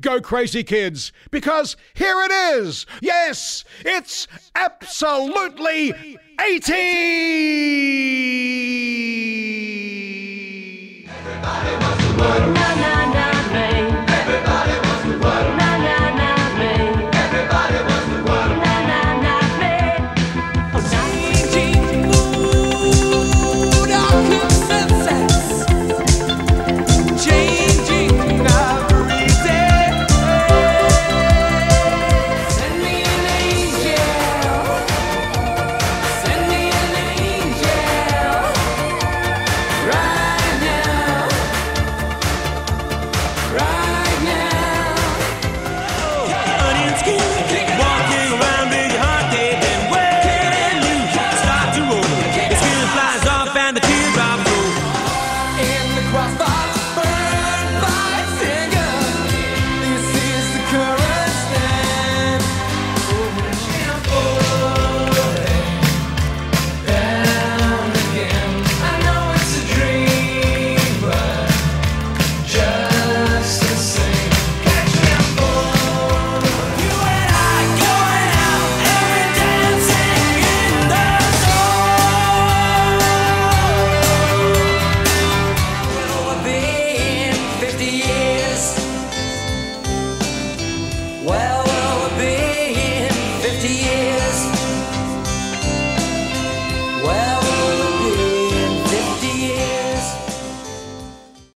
Go crazy, kids, because here it is. Yes, it's absolutely 80! Everybody wants to.